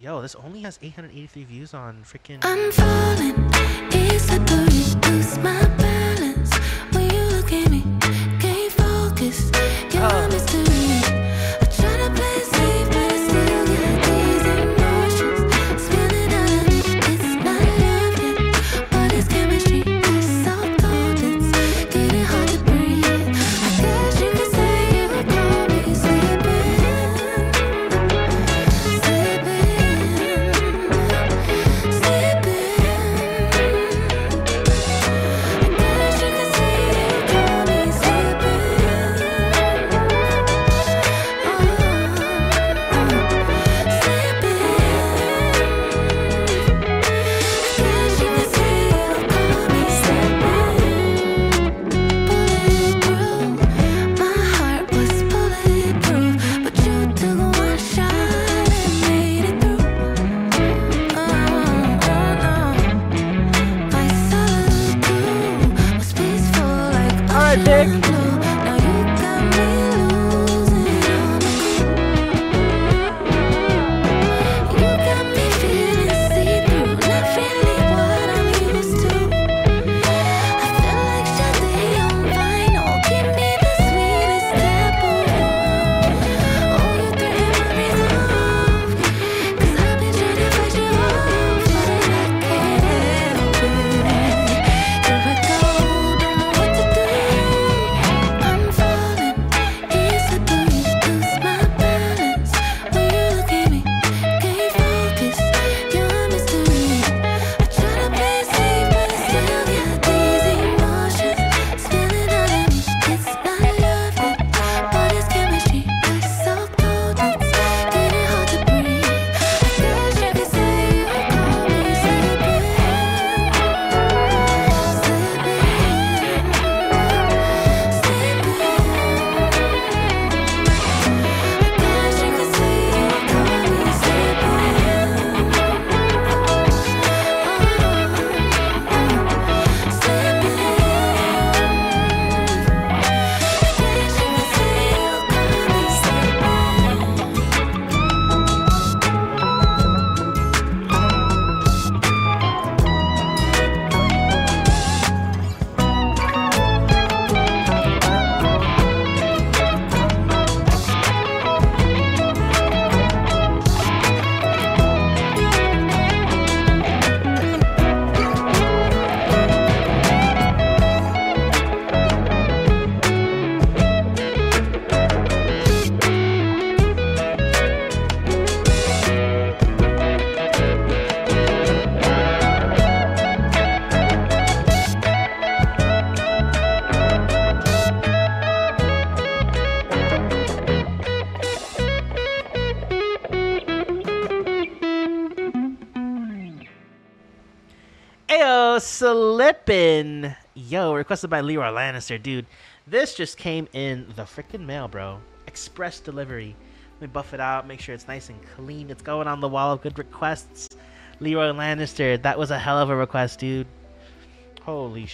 Yo, this only has 883 views on freaking. right, Dick. Slippin', slipping. Yo, requested by Leroy Lannister, dude. This just came in the freaking mail, bro. Express delivery. Let me buff it out, make sure it's nice and clean. It's going on the wall of good requests. Leroy Lannister, that was a hell of a request, dude. Holy